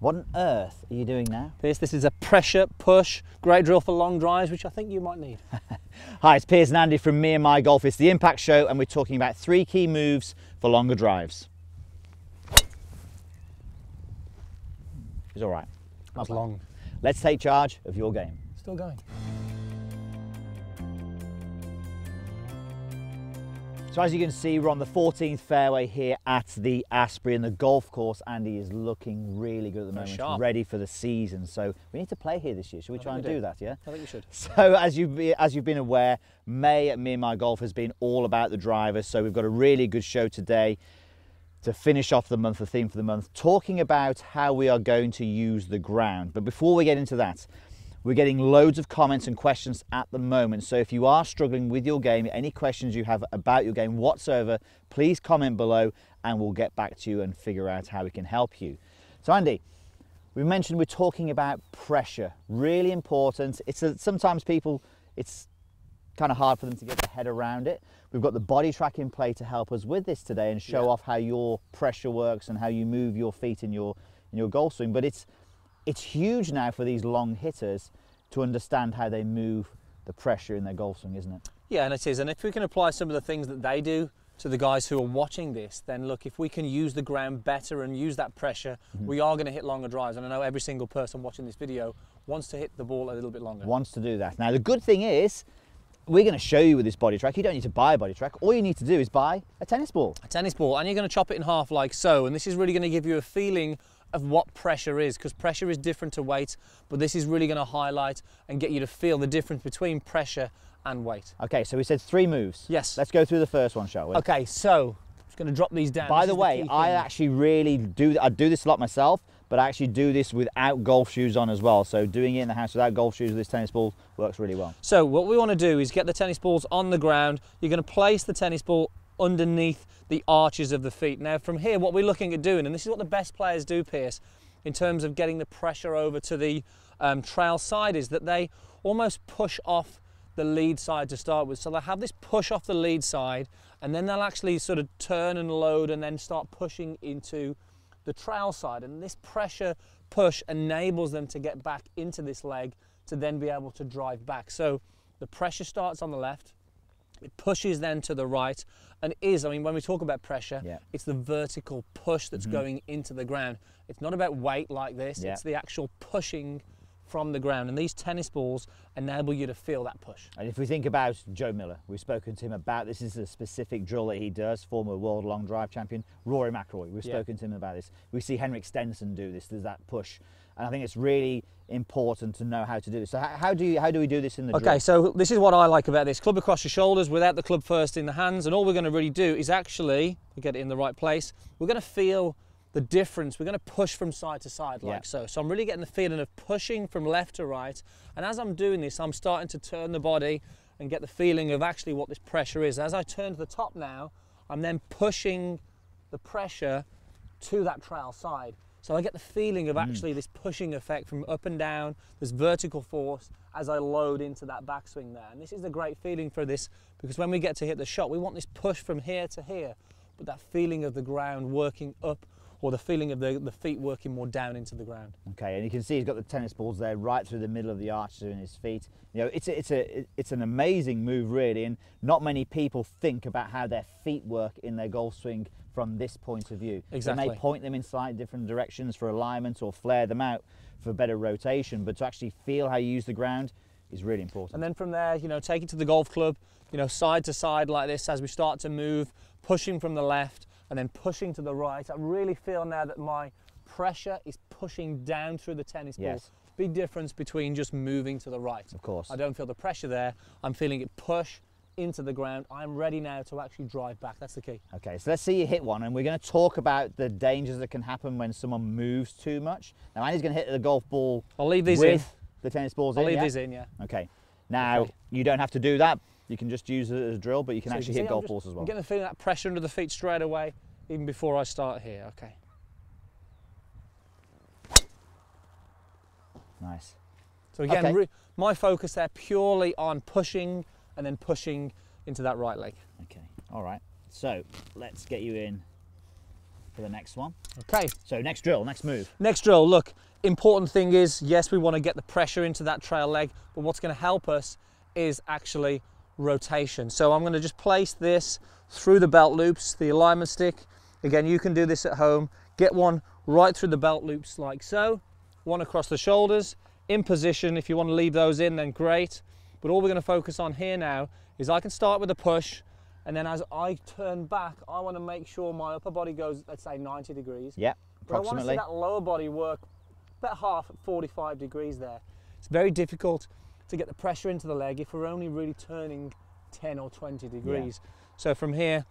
What on earth are you doing now? This, this is a pressure push, great drill for long drives, which I think you might need. Hi, it's Piers and Andy from Me and My Golf. It's the Impact Show, and we're talking about three key moves for longer drives. It's all right. That's long. Let's take charge of your game. Still going. So as you can see, we're on the 14th fairway here at the Asprey and the golf course, Andy, is looking really good at the moment, sharp. ready for the season. So we need to play here this year. Should we I try and we do do. that, yeah? I think you should. So as you've, as you've been aware, May at Me and My Golf has been all about the drivers. So we've got a really good show today to finish off the month, the theme for the month, talking about how we are going to use the ground. But before we get into that, we're getting loads of comments and questions at the moment. So if you are struggling with your game, any questions you have about your game whatsoever, please comment below and we'll get back to you and figure out how we can help you. So Andy, we mentioned we're talking about pressure, really important. It's a, sometimes people, it's kind of hard for them to get their head around it. We've got the BodiTrak in play to help us with this today and show Yeah. off how your pressure works and how you move your feet in your in your golf swing. But it's it's huge now for these long hitters to understand how they move the pressure in their golf swing, isn't it? Yeah, and it is. And if we can apply some of the things that they do to the guys who are watching this, then look, if we can use the ground better and use that pressure, mm-hmm. we are going to hit longer drives. And I know every single person watching this video wants to hit the ball a little bit longer. Wants to do that. Now the good thing is we're going to show you with this BodiTrak. You don't need to buy a BodiTrak. All you need to do is buy a tennis ball. a tennis ball and you're going to chop it in half like so and this is really going to give you a feeling of what pressure is because pressure is different to weight but this is really going to highlight and get you to feel the difference between pressure and weight Okay, so we said three moves. Yes. Let's go through the first one, shall we? okay so I'm just going to drop these down By This the way, key I actually really do. I do this a lot myself, but I actually do this without golf shoes on as well. So doing it in the house without golf shoes with this tennis ball works really well. So what we want to do is get the tennis balls on the ground. You're going to place the tennis ball underneath the arches of the feet. Now from here, what we're looking at doing, and this is what the best players do, Piers, in terms of getting the pressure over to the um, trail side, is that they almost push off the lead side to start with. So they have this push off the lead side, and then they'll actually sort of turn and load and then start pushing into the trail side. And this pressure push enables them to get back into this leg to then be able to drive back. So the pressure starts on the left, it pushes then to the right, and is, I mean, when we talk about pressure, Yeah. it's the vertical push that's mm-hmm. going into the ground. It's not about weight like this, Yeah. it's the actual pushing from the ground. And these tennis balls enable you to feel that push. And if we think about Joe Miller, we've spoken to him about this is a specific drill that he does. Former world long drive champion Rory McIlroy, we've Yeah. spoken to him about this. We see Henrik Stenson do this. There's that push, and I think it's really important to know how to do this. So how, do you how do we do this in the Okay, so this is what I like about this. Club across your shoulders without the club first in the hands. And all we're going to really do is actually, get it in the right place, we're going to feel the difference. We're going to push from side to side like Yeah. so. So I'm really getting the feeling of pushing from left to right. And as I'm doing this, I'm starting to turn the body and get the feeling of actually what this pressure is. As I turn to the top now, I'm then pushing the pressure to that trail side. So I get the feeling of hmm. actually this pushing effect from up and down, this vertical force as I load into that backswing there. And this is a great feeling for this because when we get to hit the shot, we want this push from here to here, but that feeling of the ground working up or the feeling of the, the feet working more down into the ground. Okay, and you can see he's got the tennis balls there right through the middle of the arches in his feet. You know, it's a, it's a it's an amazing move really, and not many people think about how their feet work in their golf swing from this point of view. They Exactly. may point them in slightly different directions for alignment or flare them out for better rotation, but to actually feel how you use the ground is really important. And then from there, you know, take it to the golf club, you know, side to side like this as we start to move, pushing from the left and then pushing to the right. I really feel now that my pressure is pushing down through the tennis ball. Yes. Big difference between just moving to the right. Of course. I don't feel the pressure there. I'm feeling it push into the ground. I'm ready now to actually drive back. That's the key. Okay, so let's see you hit one, and we're going to talk about the dangers that can happen when someone moves too much. Now, Andy's going to hit the golf ball I'll leave these with in. the tennis balls I'll in. leave yeah? these in, yeah. Okay. Now Okay. you don't have to do that. You can just use it as a drill, but you can So you actually see hit I'm golf just- balls as well. I'm getting the feeling that pressure under the feet straight away, even before I start here. Okay. Nice. So again, Okay. my focus there purely on pushing and then pushing into that right leg. Okay. All right. So let's get you in for the next one. Okay, So next drill, next move. Next drill, look, important thing is, yes, we want to get the pressure into that trail leg, but what's going to help us is actually rotation. So I'm going to just place this through the belt loops, the alignment stick. Again, you can do this at home. Get one right through the belt loops like so, one across the shoulders, in position. If you want to leave those in, then great. But all we're going to focus on here now is I can start with a push, and then as I turn back, I want to make sure my upper body goes, let's say 90 degrees. Yeah, But I want to see that lower body work about half at 45 degrees there. It's very difficult to get the pressure into the leg if we're only really turning 10 or 20 degrees. So from here,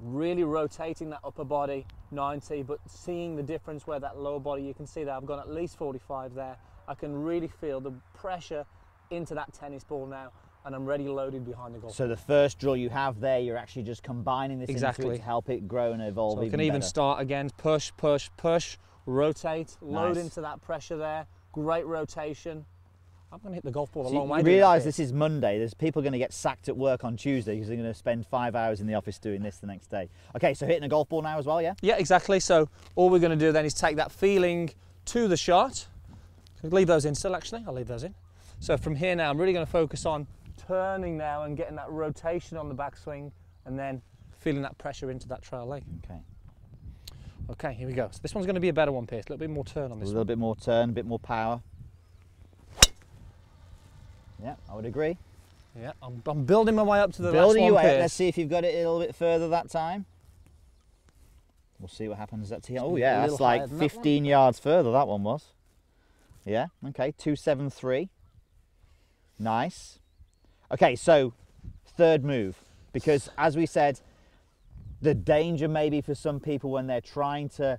really rotating that upper body 90, but seeing the difference where that lower body, you can see that I've gone at least 45 there. I can really feel the pressure into that tennis ball now, and I'm ready loaded behind the golf. So the first drill you have there, you're actually just combining this Exactly. it to help it grow and evolve So even can even start again, push, push, push, rotate, load into that pressure there. Great rotation. I'm going to hit the golf ball a So long you way. realise this is Monday. There's people going to get sacked at work on Tuesday because they're going to spend five hours in the office doing this the next day. Okay, so hitting a golf ball now as well, yeah? Yeah, exactly. So all we're going to do then is take that feeling to the shot. Leave those in still, actually. I'll leave those in. So from here now, I'm really going to focus on turning now and getting that rotation on the backswing and then feeling that pressure into that trail leg. Okay. Okay, here we go. So this one's going to be a better one, Piers. A little bit more turn on this. A little one. bit more turn, a bit more power. Yeah, I would agree. Yeah, I'm, I'm building my way up to the Building last one. Piers. Let's see if you've got it a little bit further that time. We'll see what happens at tee. Oh yeah, that's like higher than that 15 yards further. That one was. Yeah. Okay. Two seven three. Nice. Okay, so third move because as we said, the danger maybe for some people when they're trying to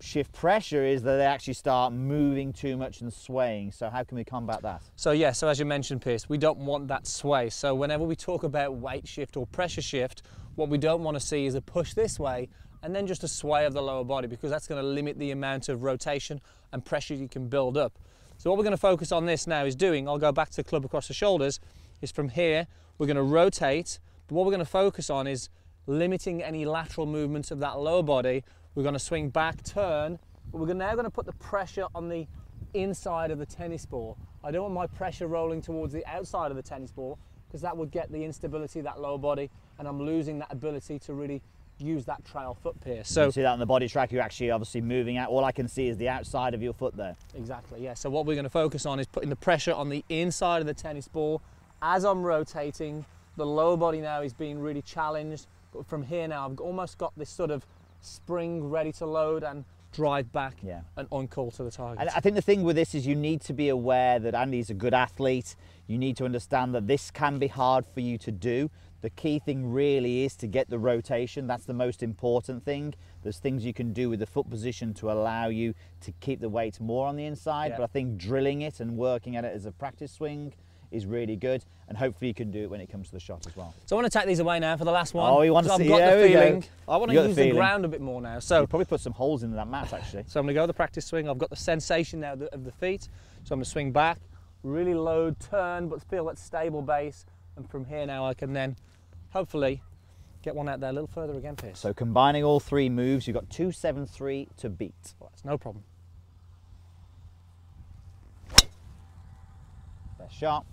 shift pressure is that they actually start moving too much and swaying. So how can we combat that? So yeah, so as you mentioned, Piers, we don't want that sway. So whenever we talk about weight shift or pressure shift, what we don't want to see is a push this way and then just a sway of the lower body because that's going to limit the amount of rotation and pressure you can build up. So what we're going to focus on this now is doing, I'll go back to the club across the shoulders, is from here, we're going to rotate, but what we're going to focus on is limiting any lateral movements of that lower body. We're going to swing back, turn, but we're now going to put the pressure on the inside of the tennis ball. I don't want my pressure rolling towards the outside of the tennis ball because that would get the instability of that lower body and I'm losing that ability to really use that trail foot Piers. So So you see that on the BodiTrak, you're actually obviously moving out. All I can see is the outside of your foot there. Exactly, yeah. So what we're going to focus on is putting the pressure on the inside of the tennis ball. As I'm rotating, the lower body now is being really challenged. But from here now, I've almost got this sort of spring ready to load and drive back Yeah. and on-call to the target. And I think the thing with this is you need to be aware that Andy's a good athlete. You need to understand that this can be hard for you to do. The key thing really is to get the rotation. That's the most important thing. There's things you can do with the foot position to allow you to keep the weight more on the inside. Yeah. But I think drilling it and working at it as a practice swing is really good. And hopefully you can do it when it comes to the shot as well. So I want to take these away now for the last one. Oh, you want to see- I've got yeah, the we go. I want to got the use the ground a bit more now. So You probably put some holes in that mat actually. So I'm going to go the practice swing. I've got the sensation now of the feet. So I'm going to swing back, really low turn, but feel that stable base. And from here now I can then hopefully get one out there a little further again, Piers. So combining all three moves, you've got two seven three to beat. Right, it's no problem. Best shot.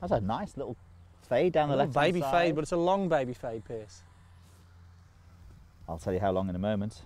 That's a nice little fade down the left baby fade, but it's a long baby fade, Piers. I'll tell you how long in a moment.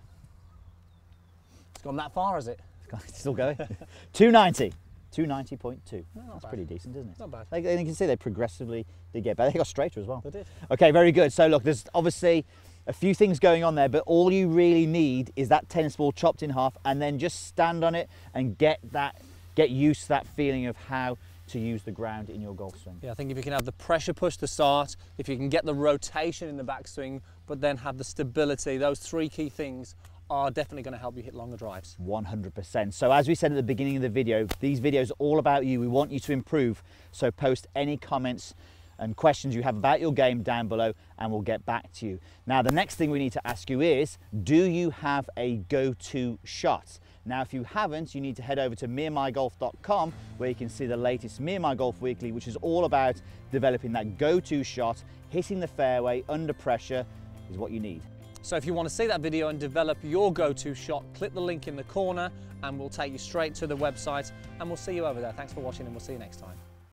It's gone that far, has it? It's still going. 290. 290.2. That's bad. pretty decent, isn't it? Not bad. Like, and you can see they progressively did get better. They got straighter as well. They did. Okay, very good. So look, there's obviously a few things going on there, but all you really need is that tennis ball chopped in half and then just stand on it and get that get used to that feeling of how to use the ground in your golf swing. Yeah, I think if you can have the pressure push to start, if you can get the rotation in the backswing, but then have the stability, those three key things are definitely going to help you hit longer drives. 100%. So as we said at the beginning of the video, these videos are all about you. We want you to improve. So post any comments and questions you have about your game down below and we'll get back to you. Now the next thing we need to ask you is, do you have a go-to shot? Now if you haven't, you need to head over to meandmygolf.com where you can see the latest Me My Golf Weekly, which is all about developing that go-to shot, hitting the fairway under pressure is what you need. So if you want to see that video and develop your go-to shot, click the link in the corner and we'll take you straight to the website and we'll see you over there. Thanks for watching and we'll see you next time.